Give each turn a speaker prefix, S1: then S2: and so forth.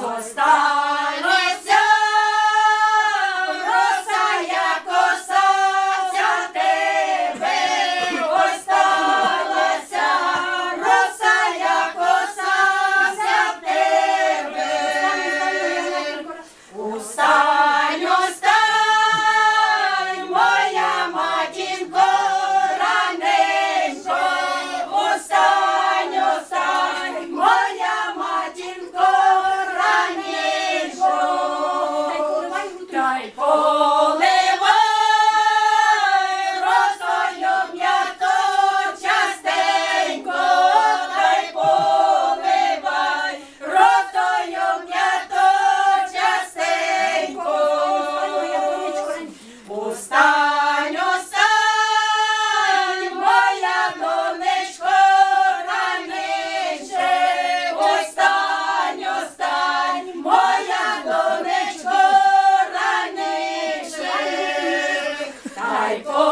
S1: Został I God.